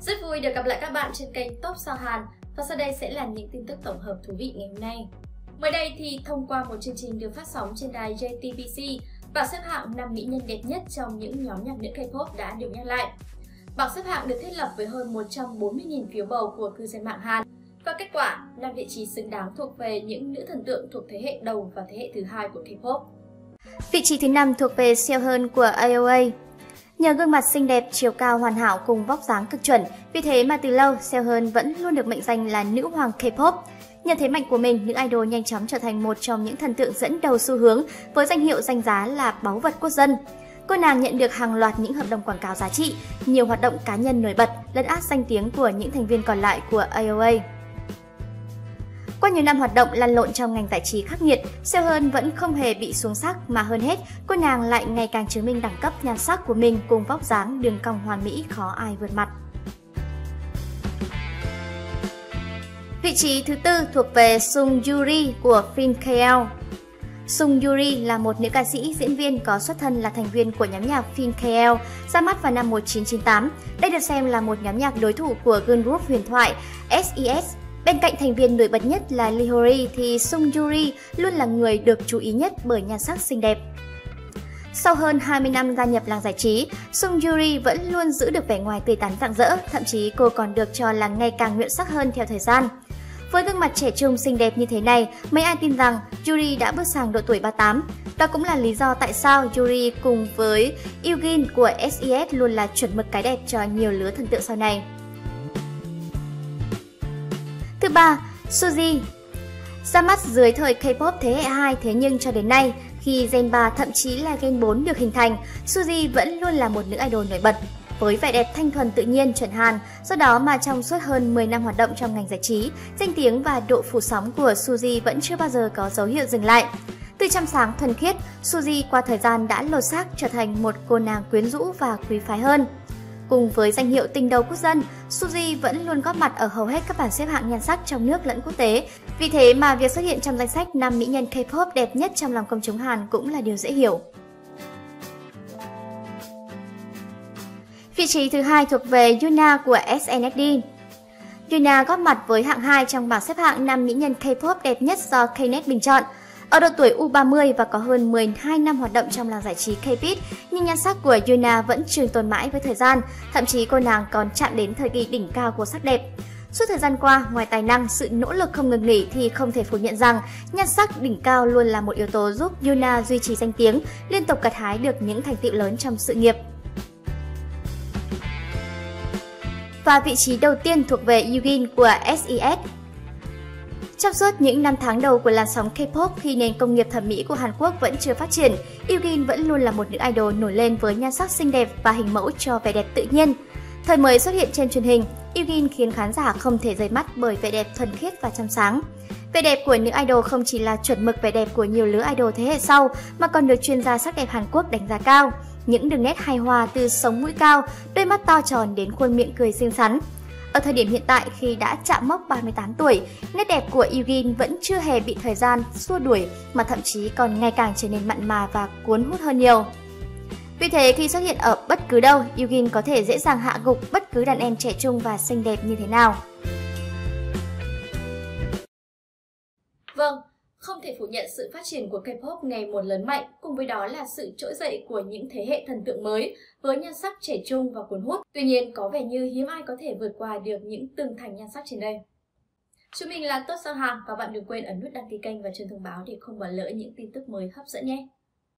Rất vui được gặp lại các bạn trên kênh Top Sao Hàn và sau đây sẽ là những tin tức tổng hợp thú vị ngày hôm nay. Mới đây thì thông qua một chương trình được phát sóng trên đài JTBC, bảng xếp hạng 5 mỹ nhân đẹp nhất trong những nhóm nhạc nữ K-pop đã được nhắc lại. Bảng xếp hạng được thiết lập với hơn 140.000 phiếu bầu của cư dân mạng Hàn. Và kết quả, 5 vị trí xứng đáng thuộc về những nữ thần tượng thuộc thế hệ đầu và thế hệ thứ hai của K-pop. Vị trí thứ năm thuộc về Sehun của AOA. Nhờ gương mặt xinh đẹp, chiều cao hoàn hảo cùng vóc dáng cực chuẩn, vì thế mà từ lâu Seo Hơn vẫn luôn được mệnh danh là nữ hoàng K-pop. Nhờ thế mạnh của mình, nữ idol nhanh chóng trở thành một trong những thần tượng dẫn đầu xu hướng với danh hiệu danh giá là báu vật quốc dân. Cô nàng nhận được hàng loạt những hợp đồng quảng cáo giá trị, nhiều hoạt động cá nhân nổi bật, lấn át danh tiếng của những thành viên còn lại của AOA. Qua nhiều năm hoạt động lăn lộn trong ngành giải trí khắc nghiệt, Seo Hơn vẫn không hề bị xuống sắc mà hơn hết, cô nàng lại ngày càng chứng minh đẳng cấp nhan sắc của mình cùng vóc dáng đường cong hoàn mỹ khó ai vượt mặt. Vị trí thứ tư thuộc về Sung Yuri của Fin KL. Sung Yuri là một nữ ca sĩ, diễn viên có xuất thân là thành viên của nhóm nhạc Fin KL, ra mắt vào năm 1998. Đây được xem là một nhóm nhạc đối thủ của girl group huyền thoại SES Bên cạnh thành viên nổi bật nhất là Lee Hori thì Sung Yuri luôn là người được chú ý nhất bởi nhan sắc xinh đẹp. Sau hơn 20 năm gia nhập làng giải trí, Sung Yuri vẫn luôn giữ được vẻ ngoài tươi tắn rạng rỡ, thậm chí cô còn được cho là ngày càng nguyện sắc hơn theo thời gian. Với gương mặt trẻ trung xinh đẹp như thế này, mấy ai tin rằng Yuri đã bước sang độ tuổi 38. Đó cũng là lý do tại sao Yuri cùng với Eugene của SES luôn là chuẩn mực cái đẹp cho nhiều lứa thần tượng sau này. Thứ ba, Suzy. Ra mắt dưới thời K-pop thế hệ 2 thế nhưng cho đến nay, khi Gen 3 thậm chí là Gen 4 được hình thành, Suzy vẫn luôn là một nữ idol nổi bật. Với vẻ đẹp thanh thuần tự nhiên chuẩn Hàn, do đó mà trong suốt hơn 10 năm hoạt động trong ngành giải trí, danh tiếng và độ phủ sóng của Suzy vẫn chưa bao giờ có dấu hiệu dừng lại. Từ trong sáng thuần khiết, Suzy qua thời gian đã lột xác trở thành một cô nàng quyến rũ và quý phái hơn. Cùng với danh hiệu tình đầu quốc dân, Suzy vẫn luôn góp mặt ở hầu hết các bảng xếp hạng nhan sắc trong nước lẫn quốc tế. Vì thế mà việc xuất hiện trong danh sách 5 mỹ nhân K-pop đẹp nhất trong lòng công chúng Hàn cũng là điều dễ hiểu. Vị trí thứ hai thuộc về Yuna của SNSD. Yuna góp mặt với hạng 2 trong bảng xếp hạng 5 mỹ nhân K-pop đẹp nhất do Knet bình chọn. Ở độ tuổi U30 và có hơn 12 năm hoạt động trong làng giải trí K-pop, nhưng nhan sắc của Yuna vẫn trường tồn mãi với thời gian, thậm chí cô nàng còn chạm đến thời kỳ đỉnh cao của sắc đẹp. Suốt thời gian qua, ngoài tài năng, sự nỗ lực không ngừng nghỉ thì không thể phủ nhận rằng nhan sắc đỉnh cao luôn là một yếu tố giúp Yuna duy trì danh tiếng, liên tục gặt hái được những thành tựu lớn trong sự nghiệp. Và vị trí đầu tiên thuộc về Yugin của SES trong suốt những năm tháng đầu của làn sóng K-pop khi nền công nghiệp thẩm mỹ của Hàn Quốc vẫn chưa phát triển, Eugene vẫn luôn là một nữ idol nổi lên với nhan sắc xinh đẹp và hình mẫu cho vẻ đẹp tự nhiên. Thời mới xuất hiện trên truyền hình, Eugene khiến khán giả không thể rời mắt bởi vẻ đẹp thuần khiết và trong sáng. Vẻ đẹp của nữ idol không chỉ là chuẩn mực vẻ đẹp của nhiều lứa idol thế hệ sau mà còn được chuyên gia sắc đẹp Hàn Quốc đánh giá cao. Những đường nét hài hòa từ sống mũi cao, đôi mắt to tròn đến khuôn miệng cười xinh xắn, ở thời điểm hiện tại khi đã chạm mốc 38 tuổi, nét đẹp của Eugene vẫn chưa hề bị thời gian xua đuổi mà thậm chí còn ngày càng trở nên mặn mà và cuốn hút hơn nhiều. Vì thế khi xuất hiện ở bất cứ đâu, Eugene có thể dễ dàng hạ gục bất cứ đàn em trẻ trung và xinh đẹp như thế nào. Vâng, không thể phủ nhận sự phát triển của K-pop ngày một lớn mạnh, cùng với đó là sự trỗi dậy của những thế hệ thần tượng mới với nhan sắc trẻ trung và cuốn hút. Tuy nhiên, có vẻ như hiếm ai có thể vượt qua được những tường thành nhan sắc trên đây. Chúng mình là Tốt Sao Hàng và bạn đừng quên ấn nút đăng ký kênh và chuông thông báo để không bỏ lỡ những tin tức mới hấp dẫn nhé.